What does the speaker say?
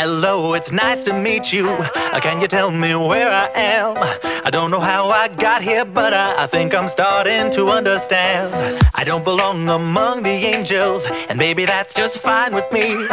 Hello, it's nice to meet you. Uh, can you tell me where I am? I don't know how I got here, but I, I think I'm starting to understand. I don't belong among the angels, and maybe that's just fine with me.